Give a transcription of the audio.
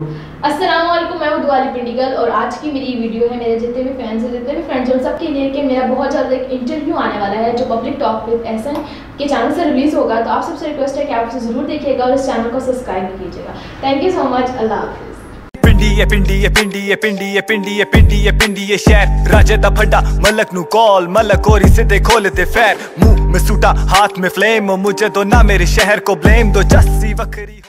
असलम मैं हूँ दुआली पिंडिगल और आज की मेरी वीडियो है मेरे जितने भी फैंस हैं, जितने भी फ्रेंड्स हैं सबके लिए कि मेरा बहुत जल्द एक इंटरव्यू आने वाला है जो पब्लिक टॉक विद एहसन के चैनल से रिलीज़ होगा। तो आप सबसे रिक्वेस्ट है कि आप उसे ज़रूर देखिएगा और इस चैनल को सब्सक्राइब भी कीजिएगा। थैंक यू सो मच अल्लाह हाफिज़ पिंडी है पिंडी है पिंडी है पिंडी है पिंडी है पिंडी है पिंडी है शहर। राजे दा फड्डा मलक नु कॉल, मलक और इसे दे खोल दे फैर। मुँह में सूटा, हाथ में फ्लेम मुझे तो ना मेरे शहर को ब्लेम दो जस्सी वखरी